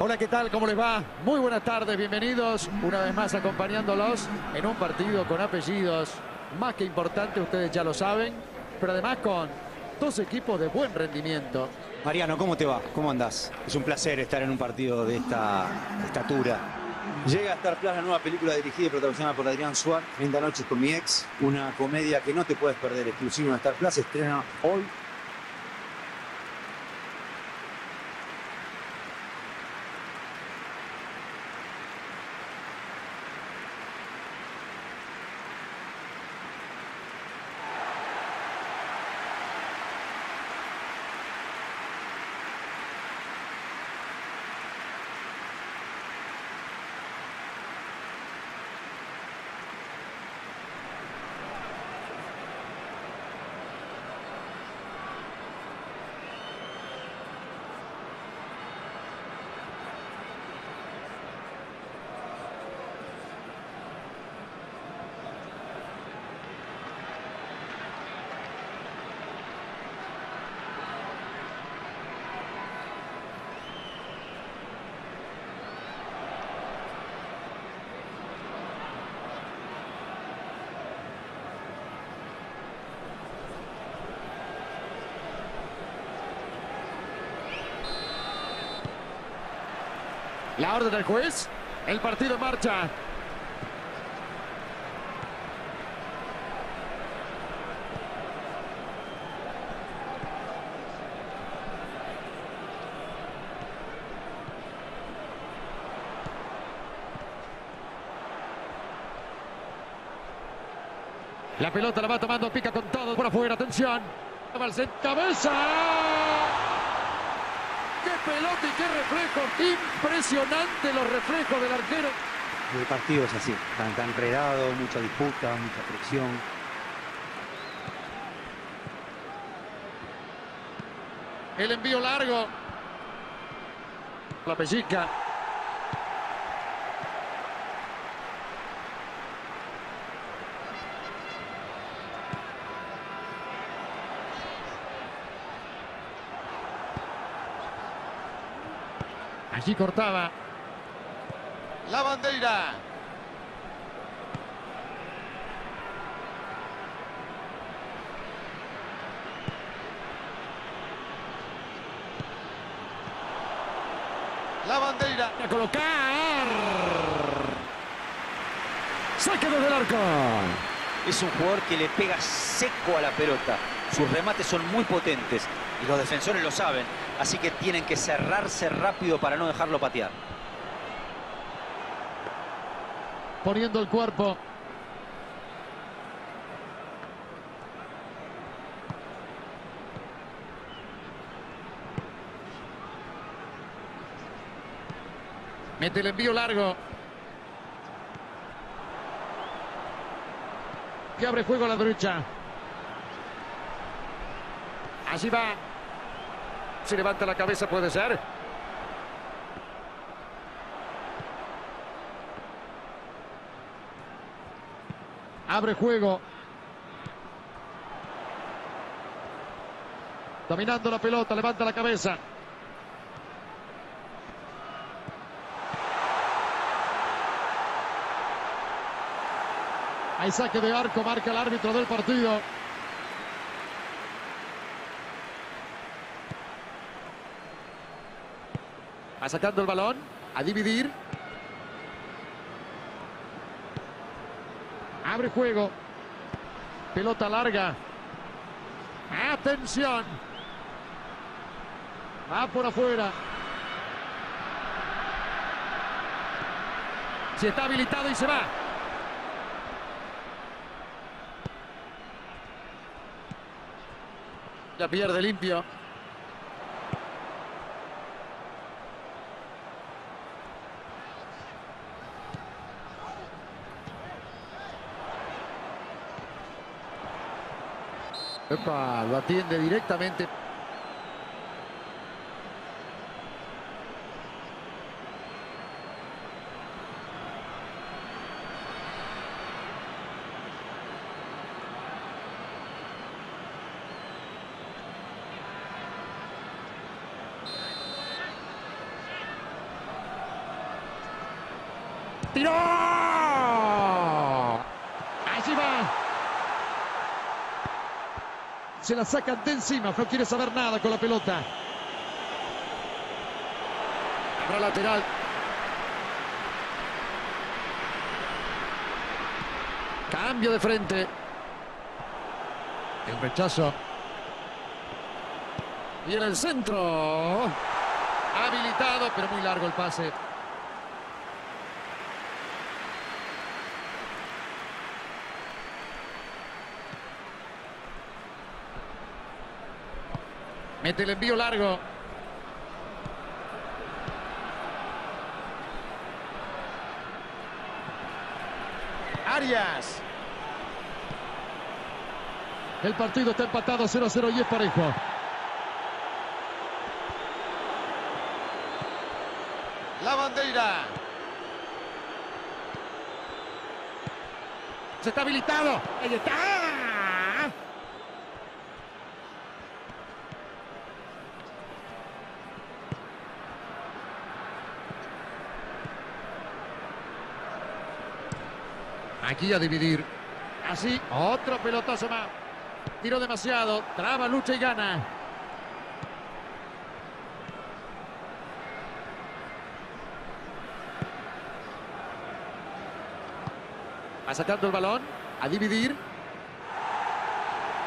Hola, ¿qué tal? ¿Cómo les va? Muy buenas tardes, bienvenidos una vez más acompañándolos en un partido con apellidos más que importante, ustedes ya lo saben, pero además con dos equipos de buen rendimiento. Mariano, ¿cómo te va? ¿Cómo andás? Es un placer estar en un partido de esta estatura. Llega a Star Plus la nueva película dirigida y protagonizada por Adrián Suárez, 30 noches con mi ex, una comedia que no te puedes perder, exclusiva en Star Plus, estrena hoy La orden del juez. El partido en marcha. La pelota la va tomando, pica con todo por afuera, atención. Cabeza. ¡Qué pelota y qué reflejo! Impresionante los reflejos del arquero. El partido es así, tan, tan enredado, mucha disputa, mucha presión. El envío largo. La pellizca. Allí cortaba. La bandera. La bandera. A colocar. Saque desde el arco. Es un jugador que le pega seco a la pelota. Sus remates son muy potentes y los defensores lo saben. Así que tienen que cerrarse rápido para no dejarlo patear. Poniendo el cuerpo. Mete el envío largo. Que abre juego a la derecha. Así va. Se levanta la cabeza, puede ser. Abre juego. Dominando la pelota, levanta la cabeza. Hay saque de arco, marca el árbitro del partido. Sacando el balón. A dividir. Abre juego. Pelota larga. Atención. Va por afuera. Si está habilitado y se va. Ya pierde limpio. Epa, lo atiende directamente. Allí va. Se la sacan de encima. No quiere saber nada con la pelota. Habrá lateral. Cambio de frente. El rechazo. Y en el centro. Habilitado, pero muy largo el pase. Mete el envío largo. Arias. El partido está empatado 0-0 y es parejo. La bandera. Se está habilitado. Ahí está. Aquí a dividir. Así, otro pelotazo más. Tiro demasiado. Traba, lucha y gana. Va sacando el balón. A dividir.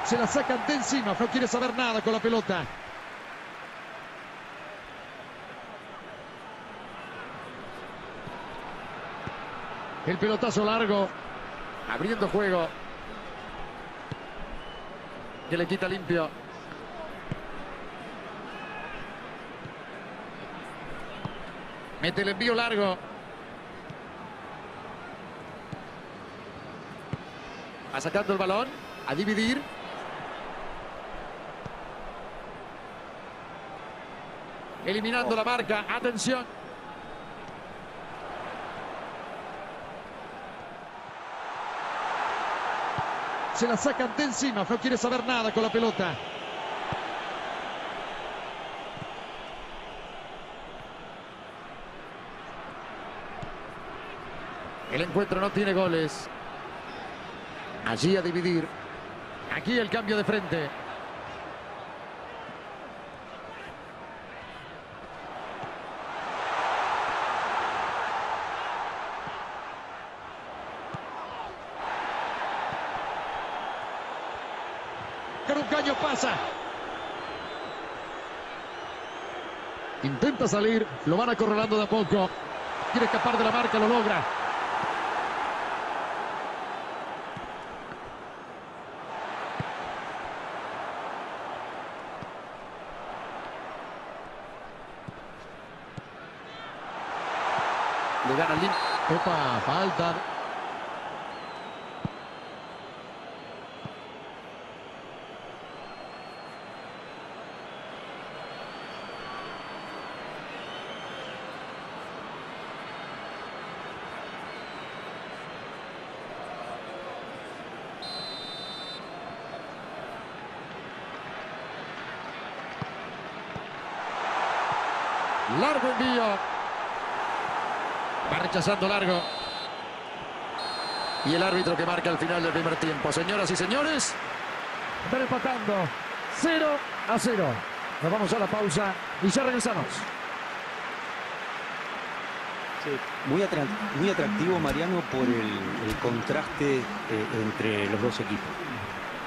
Se la sacan de encima. No quiere saber nada con la pelota. El pelotazo largo. Abriendo juego. Que le quita limpio. Mete el envío largo. Va sacando el balón. A dividir. Eliminando la marca. Atención. Se la sacan de encima. No quiere saber nada con la pelota. El encuentro no tiene goles. Allí a dividir. Aquí el cambio de frente. Intenta salir, lo van acorralando de a poco. Quiere escapar de la marca, lo logra. Le gana. Opa, falta. Largo envío. Va rechazando largo. Y el árbitro que marca el final del primer tiempo. Señoras y señores, están empatando 0 a 0. Nos vamos a la pausa y ya regresamos. Muy, atra- muy atractivo, Mariano, por el, el contraste eh, entre los dos equipos.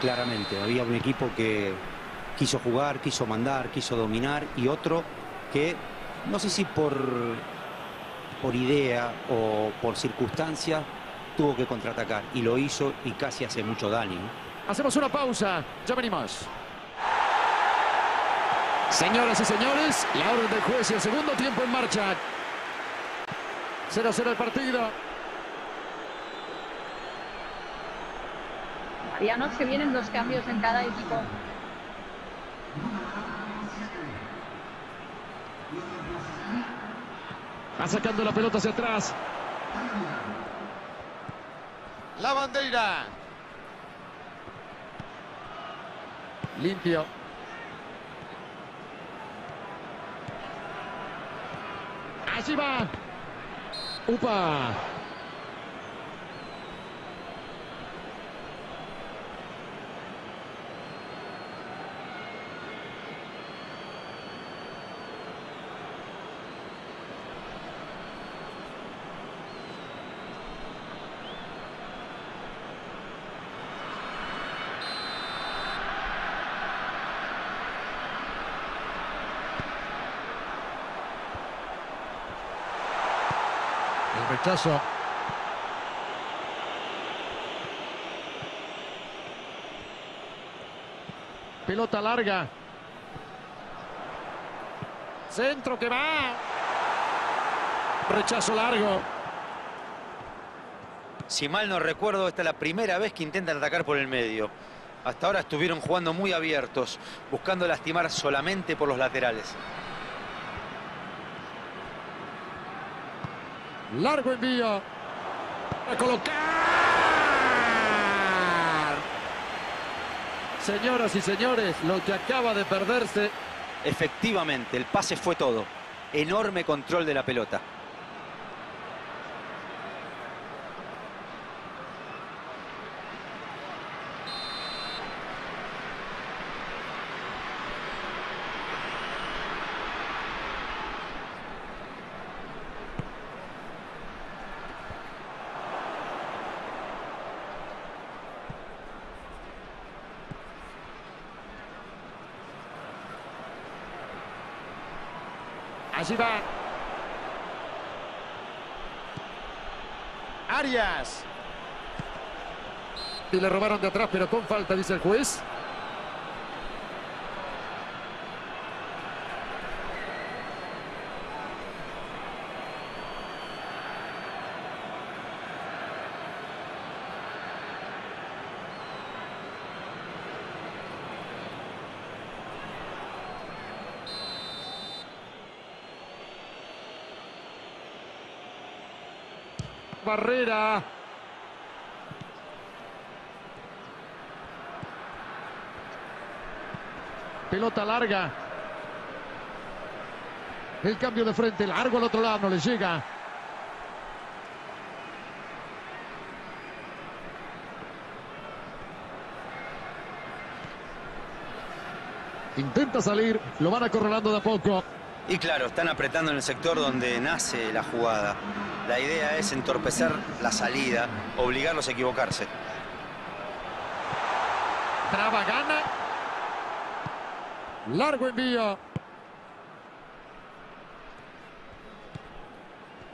Claramente, había un equipo que quiso jugar, quiso mandar, quiso dominar y otro que, no sé si por, por idea o por circunstancia, tuvo que contraatacar y lo hizo y casi hace mucho daño. Hacemos una pausa. Ya venimos. Señoras y señores, la orden del juez y el segundo tiempo en marcha. 0-0 el partido. Mariano, que vienen dos cambios en cada equipo. Va sacando la pelota hacia atrás. La bandera. Limpio. Allí va. Upa. Rechazo. Pelota larga. Centro que va. Rechazo largo. Si mal no recuerdo, esta es la primera vez que intentan atacar por el medio. Hasta ahora estuvieron jugando muy abiertos, buscando lastimar solamente por los laterales. Largo envío. A colocar. Señoras y señores, lo que acaba de perderse. Efectivamente, el pase fue todo. Enorme control de la pelota. Allí va. Arias. Y le robaron de atrás, pero con falta, dice el juez. Barrera. Pelota larga. El cambio de frente, largo al otro lado, no le llega. Intenta salir, lo van acorralando de a poco. Y claro, están apretando en el sector donde nace la jugada. La idea es entorpecer la salida, obligarlos a equivocarse. Traba, gana. Largo envío.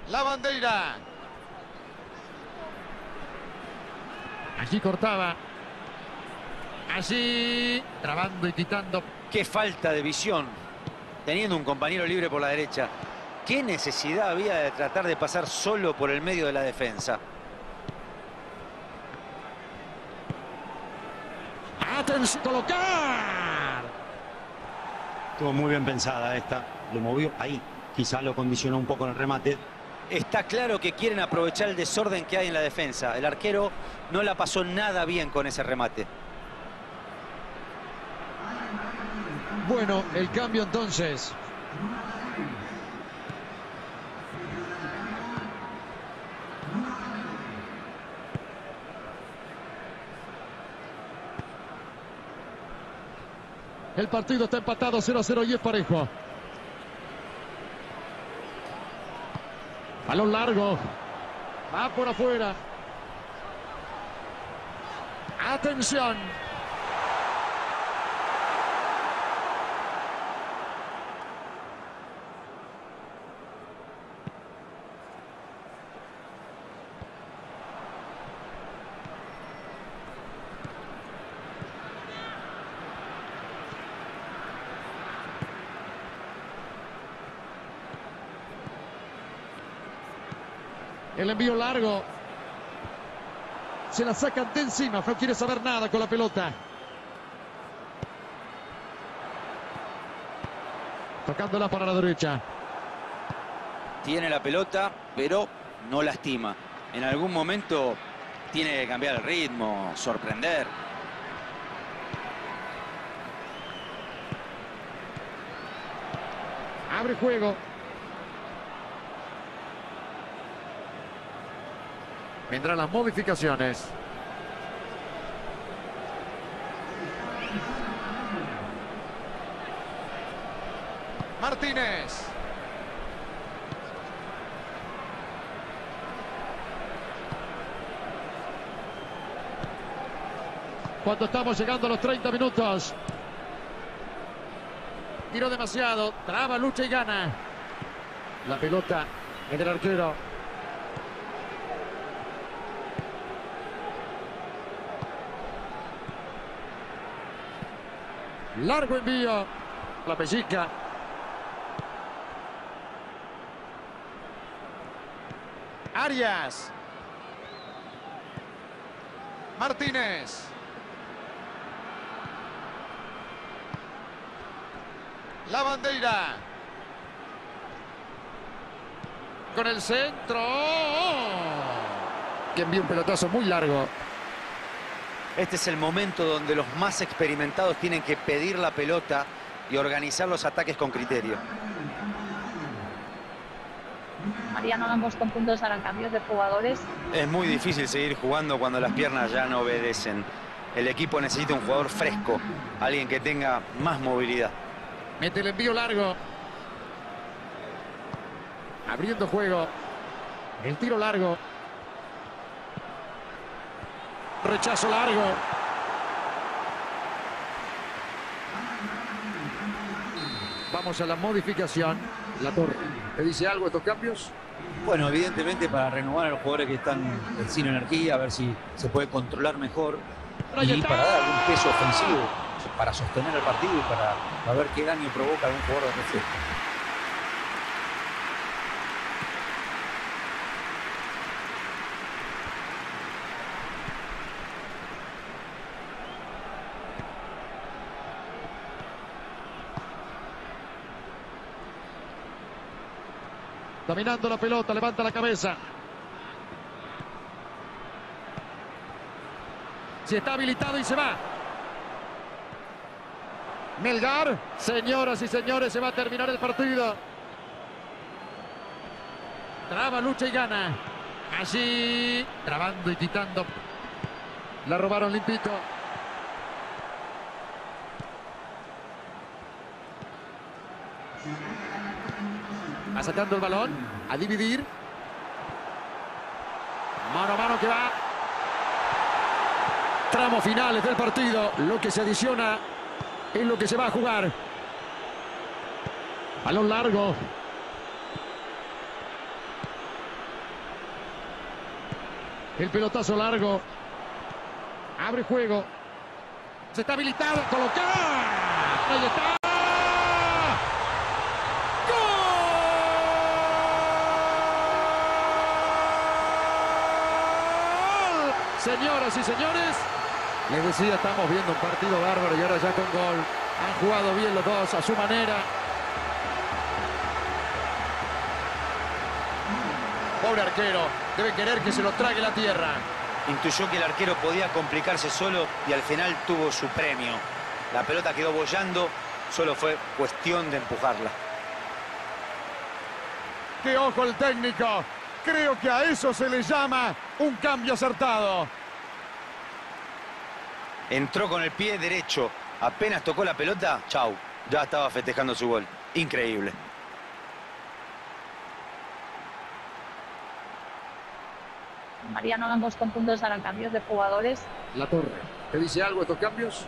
La bandera. Allí cortaba. Allí trabando y quitando. Qué falta de visión, teniendo un compañero libre por la derecha. ¿Qué necesidad había de tratar de pasar solo por el medio de la defensa? Atención, colocar. Estuvo muy bien pensada esta. Lo movió ahí. Quizá lo condicionó un poco en el remate. Está claro que quieren aprovechar el desorden que hay en la defensa. El arquero no la pasó nada bien con ese remate. Bueno, el cambio entonces. El partido está empatado 0 a 0 y es parejo. Balón largo. Va por afuera. Atención. El envío largo. Se la sacan de encima. No quiere saber nada con la pelota. Tocándola para la derecha. Tiene la pelota, pero no lastima. En algún momento tiene que cambiar el ritmo, sorprender. Abre juego. Vendrán las modificaciones. Martínez. Cuando estamos llegando a los 30 minutos. Tiro demasiado. Traba, lucha y gana. La pelota en el arquero. Largo envío. La pellizca. Arias. Martínez. La bandera. Con el centro. Que envía un pelotazo muy largo. Este es el momento donde los más experimentados tienen que pedir la pelota y organizar los ataques con criterio. Mariano Lambos con puntos harán cambios de jugadores. Es muy difícil seguir jugando cuando las piernas ya no obedecen. El equipo necesita un jugador fresco, alguien que tenga más movilidad. Mete el envío largo. Abriendo juego. El tiro largo. Rechazo largo. Vamos a la modificación. La torre. ¿Te dice algo estos cambios? Bueno, evidentemente para renovar a los jugadores que están sin energía, a ver si se puede controlar mejor y para dar algún peso ofensivo, para sostener el partido y para, para ver qué daño provoca algún jugador de reflejo. Dominando la pelota, levanta la cabeza. Si está habilitado y se va. Melgar, señoras y señores, se va a terminar el partido. Traba, lucha y gana. Allí, trabando y quitando. La robaron limpito. Sacando el balón. A dividir. Mano a mano que va. Tramo finales del partido. Lo que se adiciona es lo que se va a jugar. Balón largo. El pelotazo largo. Abre juego. Se está habilitado. Colocar. ¡Gol! Señoras y señores, les decía, estamos viendo un partido bárbaro y ahora ya con gol. Han jugado bien los dos a su manera. Pobre arquero, debe querer que se lo trague la tierra. Intuyó que el arquero podía complicarse solo y al final tuvo su premio. La pelota quedó bollando, solo fue cuestión de empujarla. ¡Qué ojo el técnico! Creo que a eso se le llama un cambio acertado. Entró con el pie derecho, apenas tocó la pelota, chau, ya estaba festejando su gol. Increíble. Mariano Lambos con puntos harán cambios de jugadores. La torre. ¿Te dice algo estos cambios?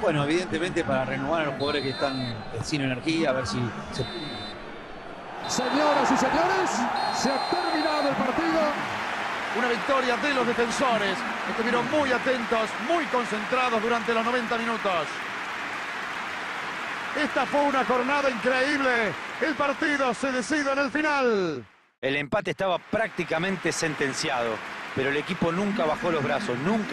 Bueno, evidentemente para renovar a los jugadores que están sin energía, a ver si se Señoras y señores, se ha terminado el partido. Una victoria de los defensores. Estuvieron muy atentos, muy concentrados durante los 90 minutos. Esta fue una jornada increíble. El partido se decide en el final. El empate estaba prácticamente sentenciado, pero el equipo nunca bajó los brazos, nunca.